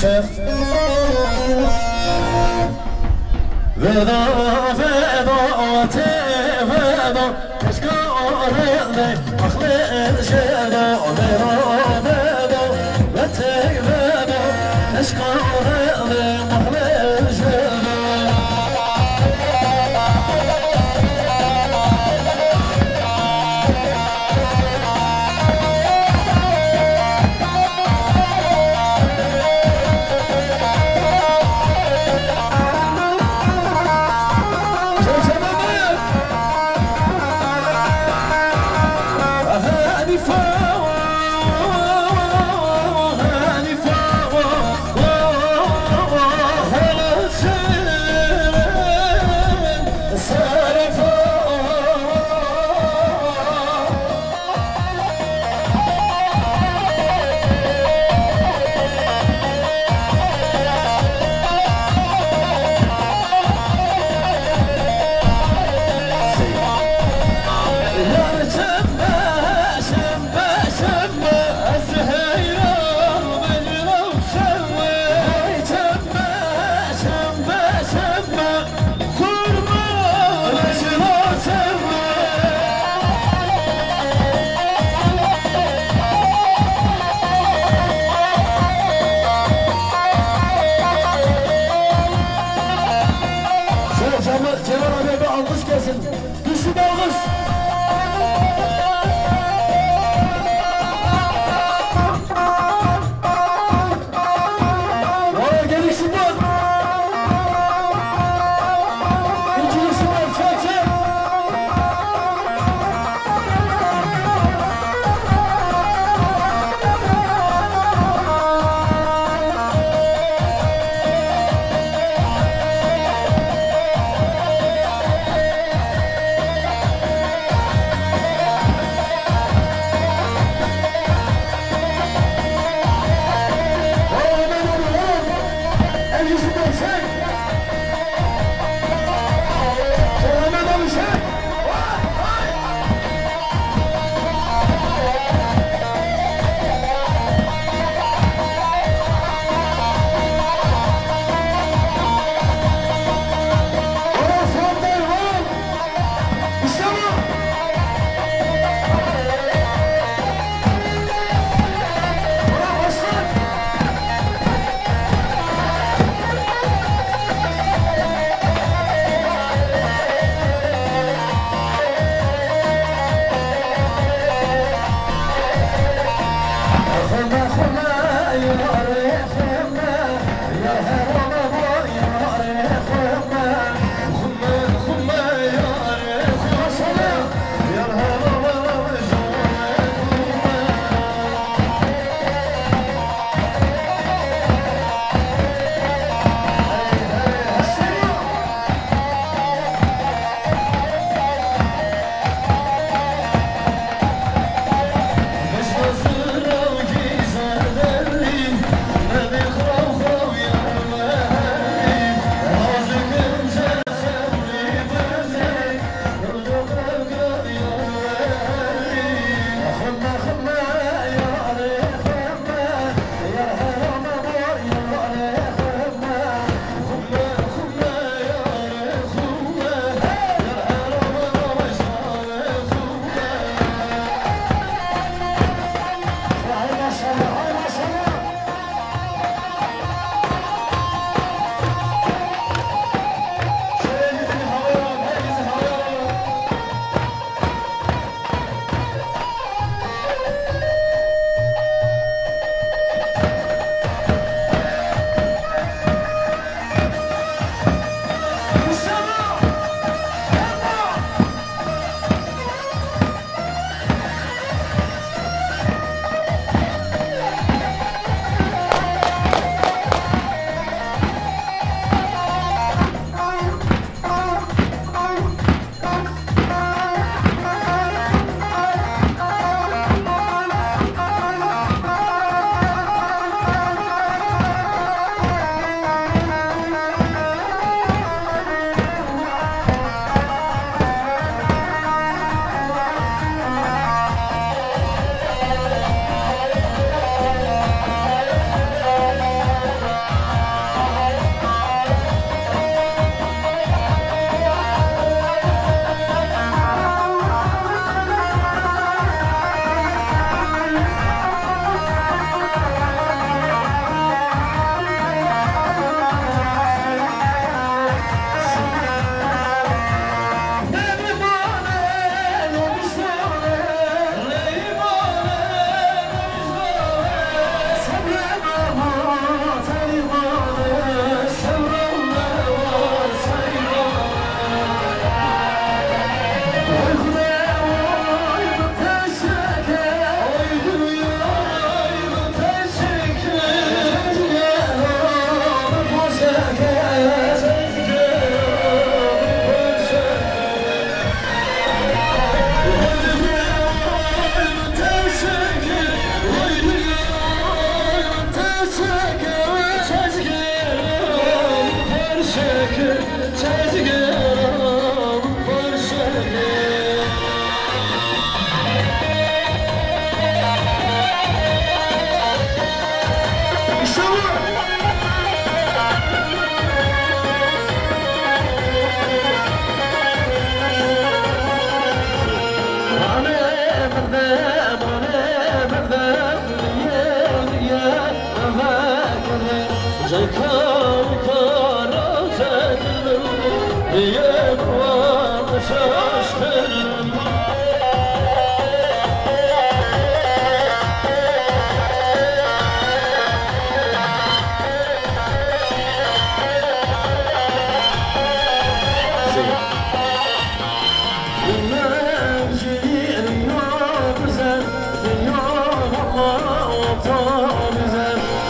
شيخ فدا فدا فدا تشكر لي أخلي شدا فدا açıldı. Güçlü.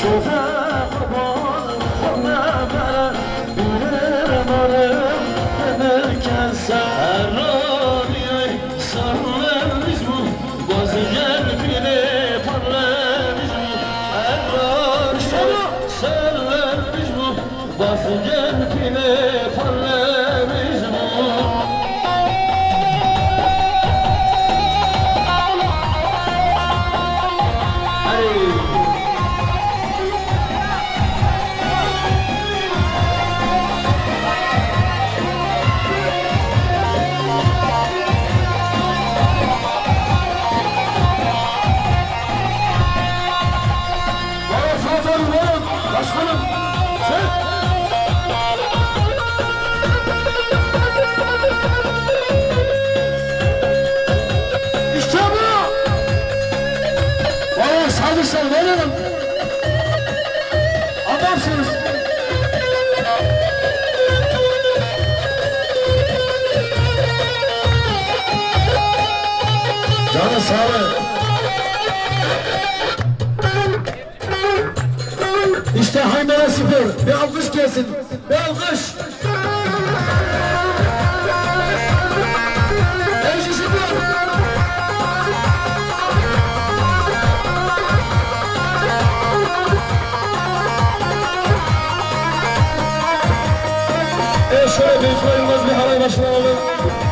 Chauffeur alırsan veririm. Adamsınız. Canı sağlık. İşte Haydara Spor. Bir alkış gelsin. Bir alkış. Slowly.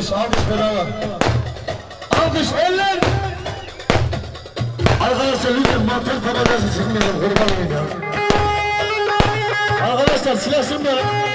alkış, alkış beraber. Alkış, eller. Arkadaşlar lütfen mantar tabelası silmeyin, kurban olayım ya. Arkadaşlar silah silmeyin.